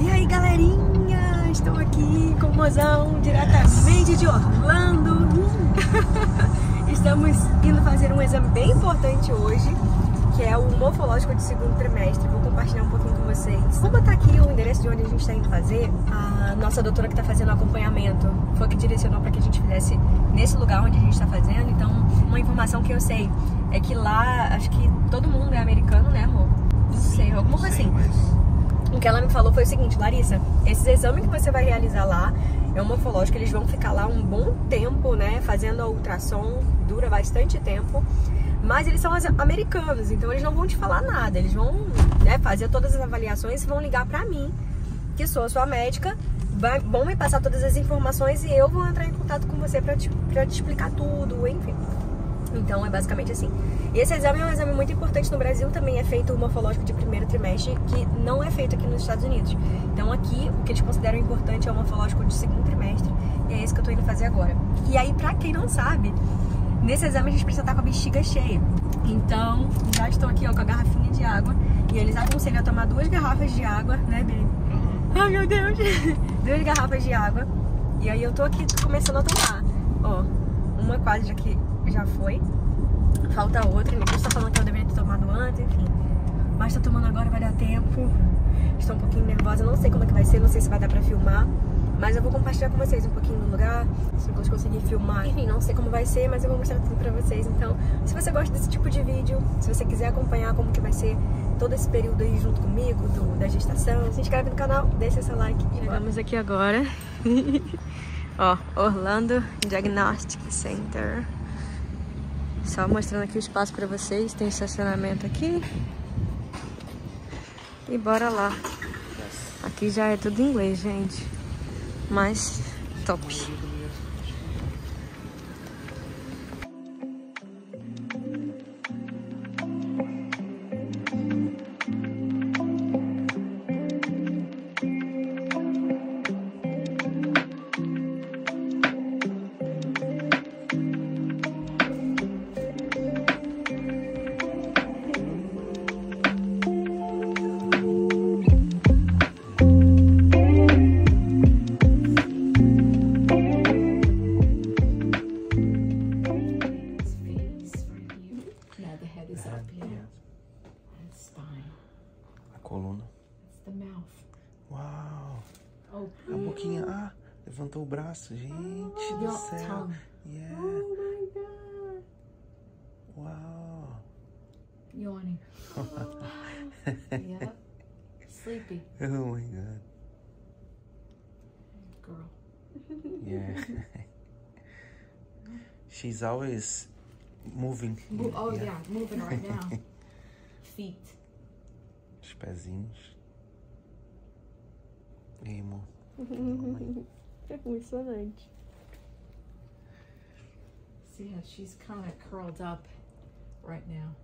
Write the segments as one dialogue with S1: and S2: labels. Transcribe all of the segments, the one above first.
S1: E aí, galerinha? Estou aqui com o mozão, diretamente de Orlando. Estamos indo fazer um exame bem importante hoje, que é o morfológico de segundo trimestre. Vou compartilhar um pouquinho com vocês. Vou botar aqui o endereço de onde a gente está indo fazer. A nossa doutora que está fazendo o acompanhamento foi que direcionou para que a gente fizesse nesse lugar onde a gente está fazendo. Então, uma informação que eu sei é que lá, acho que todo mundo é americano, né, amor? Não sei, alguma coisa assim. O que ela me falou foi o seguinte, Larissa, esses exames que você vai realizar lá é um morfológico, eles vão ficar lá um bom tempo, né, fazendo a ultrassom, dura bastante tempo, mas eles são americanos, então eles não vão te falar nada, eles vão né, fazer todas as avaliações e vão ligar pra mim, que sou a sua médica, vai, vão me passar todas as informações e eu vou entrar em contato com você pra te, pra te explicar tudo, enfim. Então é basicamente assim. E esse exame é um exame muito importante no Brasil, também é feito o morfológico de primeiro trimestre, que não é feito aqui nos Estados Unidos. Então aqui o que eles consideram importante é o morfológico de segundo trimestre, e é esse que eu tô indo fazer agora. E aí, pra quem não sabe, nesse exame a gente precisa estar com a bexiga cheia. Então, já estou aqui ó, com a garrafinha de água, e eles aconselham a tomar duas garrafas de água, né, baby? Ai meu Deus! duas garrafas de água. E aí eu tô aqui começando a tomar. Ó, uma quase já que já foi. Falta outra, ninguém tá falando que eu deveria ter tomado antes, enfim. Mas tô tomando agora, vai dar tempo. Estou um pouquinho nervosa, não sei como é que vai ser, não sei se vai dar pra filmar. Mas eu vou compartilhar com vocês um pouquinho do lugar, se eu conseguir filmar. Enfim, não sei como vai ser, mas eu vou mostrar tudo pra vocês. Então, se você gosta desse tipo de vídeo, se você quiser acompanhar como que vai ser todo esse período aí junto comigo, do, da gestação, se inscreve no canal, deixa seu like. Chegamos aqui agora. Ó, Orlando Diagnostic Center. Só mostrando aqui o espaço pra vocês. Tem estacionamento aqui. E bora lá. Aqui já é tudo em inglês, gente. Mas top.
S2: Coluna.
S3: It's the mouth.
S2: Uau!
S3: Oh,
S2: A boquinha. Ah, levantou o braço. Gente do céu. Yeah.
S3: Oh my god.
S2: Uau.
S3: Yawning. yep. Sleepy
S2: Oh my god.
S3: girl.
S2: Yeah. She's always moving.
S3: Mo- oh yeah, moving right now. Feet.
S2: Os pezinhos. E aí, amor?
S1: É emocionante.
S3: See how she's kind of curled up right now.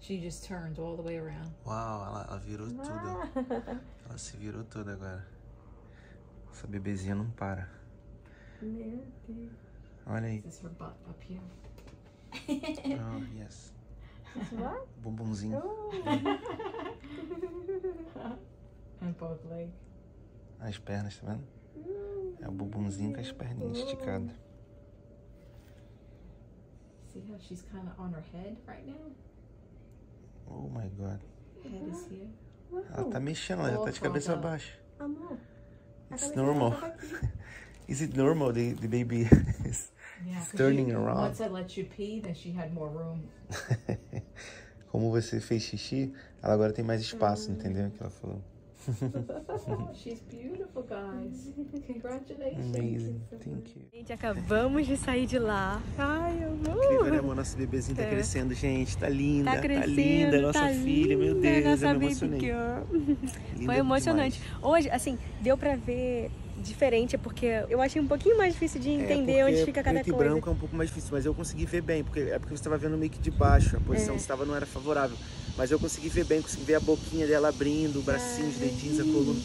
S3: She just turned all the way around.
S2: Uau, ela, ela virou tudo. Ela se virou toda agora. Essa bebezinha não para.
S1: Meu Deus.
S2: Olha aí.
S3: This is her butt up here.
S2: Oh, yes.
S1: What?
S2: Bumbumzinho.
S3: and both legs.
S2: As pernas, tá vendo? É o bumbumzinho com as perninhas esticadas.
S3: See how she's kind of on her head right now?
S2: Oh my god.
S3: Head is here.
S2: Ela tá mexendo, ela já tá de cabeça baixa.
S1: Amor.
S2: It's normal.
S1: aqui.
S2: Is it normal the, the baby is
S3: Yeah,
S2: turning
S3: you,
S2: around.
S3: Once I let you pee, then she had more room.
S2: Como você fez xixi, ela agora tem mais espaço, entendeu? Que ela falou.
S3: She's beautiful, guys. Congratulations.
S2: Amazing. Thank you.
S1: Gente, acabamos de sair de lá. Ai,
S2: Incrível, né,
S1: amor.
S2: Nosso bebezinho tá
S1: É.
S2: crescendo, gente. Tá linda,
S1: Tá
S2: tá,
S1: crescendo,
S2: linda. Nossa
S1: tá
S2: filha, meu
S1: linda,
S2: Deus,
S1: nossa
S2: eu me
S1: baby
S2: emocionei.
S1: Foi emocionante.
S2: demais.
S1: Hoje, assim, deu pra ver diferente, porque eu achei um pouquinho mais difícil de
S2: É,
S1: entender
S2: porque
S1: onde fica cada
S2: preto e
S1: coisa.
S2: branco é um pouco mais difícil, mas eu consegui ver bem, porque é porque você estava vendo meio que de baixo, a posição
S1: É.
S2: que estava não era favorável. Mas eu consegui ver bem, consegui ver a boquinha dela abrindo, o bracinho, os dedinhos, a coluna.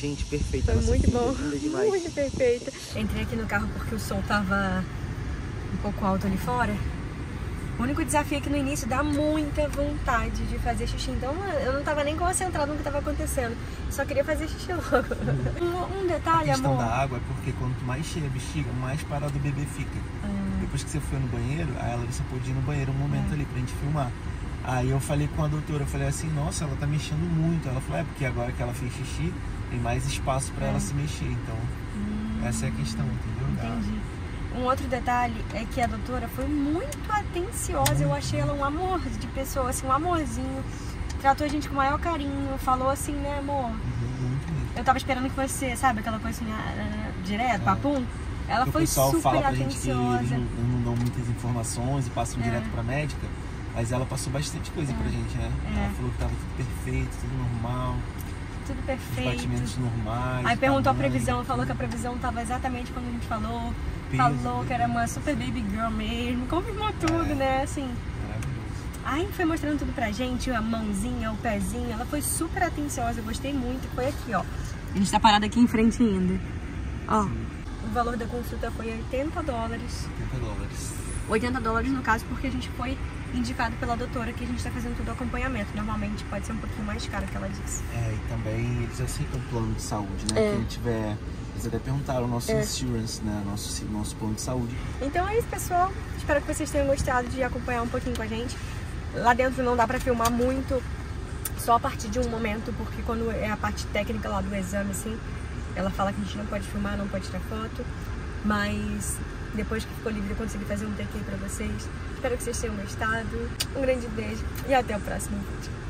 S2: Gente, perfeita.
S1: Foi
S2: nossa
S1: muito
S2: filha,
S1: bom.
S2: Linda demais.
S1: Muito perfeita. Entrei aqui no carro porque o som tava um pouco alto ali fora. O único desafio é que no início dá muita vontade de fazer xixi. Então eu não tava nem concentrada no que tava acontecendo. Só queria fazer xixi logo. Um, um detalhe,
S2: A questão
S1: amor.
S2: da água é porque quanto mais cheia a bexiga, mais parado o bebê fica.
S1: Hum.
S2: Depois que você foi no banheiro, aí ela disse pode ir no banheiro um momento
S1: É.
S2: ali pra gente filmar. Aí eu falei com a doutora, eu falei assim, nossa, ela tá mexendo muito. Ela falou, é porque agora que ela fez xixi, tem mais espaço pra
S1: É.
S2: ela se mexer. Então, essa é a questão, entendeu?
S1: Entendi. Um outro detalhe é que a doutora foi muito atenciosa. Eu achei ela um amor de pessoa, assim, um amorzinho. Tratou a gente com o maior carinho. Falou assim, né, amor? Eu tava esperando que você, sabe, aquela coisa assim, ah, direto,
S2: É.
S1: papum. Ela foi super
S2: fala pra gente que eles
S1: atenciosa.
S2: não, não dão muitas informações e passam
S1: É.
S2: direto pra médica. Mas ela passou bastante coisa pra gente, né?
S1: É.
S2: Ela falou que tava tudo perfeito, tudo normal,
S1: Tudo perfeito.
S2: batimentos normais.
S1: Aí perguntou a
S2: tamanho,
S1: previsão, falou que a previsão tava exatamente quando a gente falou.
S2: Peso,
S1: falou que era uma super baby girl mesmo. Confirmou tudo,
S2: É.
S1: né? Assim. Aí foi mostrando tudo pra gente, a mãozinha, o pezinho. Ela foi super atenciosa, eu gostei muito. Foi aqui, ó. A gente tá parado aqui em frente ainda. Ó. O valor da consulta foi 80 dólares.
S2: 70 dólares.
S1: 80 dólares no caso, porque a gente foi indicado pela doutora que a gente tá fazendo todo o acompanhamento. Normalmente pode ser um pouquinho mais caro, que ela disse.
S2: É, e também eles aceitam plano de saúde, né?
S1: É.
S2: Quem tiver. Eles até perguntaram o nosso
S1: É.
S2: insurance, né? Nosso, nosso plano de saúde.
S1: Então é isso, pessoal. Espero que vocês tenham gostado de acompanhar um pouquinho com a gente. Lá dentro não dá pra filmar muito, só a partir de um momento, porque quando é a parte técnica lá do exame, assim, ela fala que a gente não pode filmar, não pode tirar foto. Mas depois que ficou livre eu consegui fazer um take pra vocês. Espero que vocês tenham gostado. Um grande beijo e até o próximo vídeo.